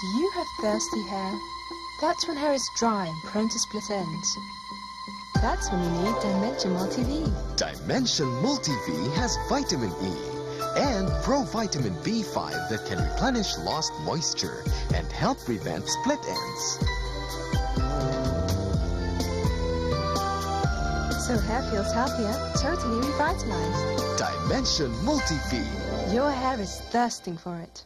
Do you have thirsty hair? That's when hair is dry and prone to split ends. That's when you need Dimension Multi V. Dimension Multi V has vitamin E and provitamin B5 that can replenish lost moisture and help prevent split ends. So hair feels healthier, totally revitalized. Dimension Multi V. Your hair is thirsting for it.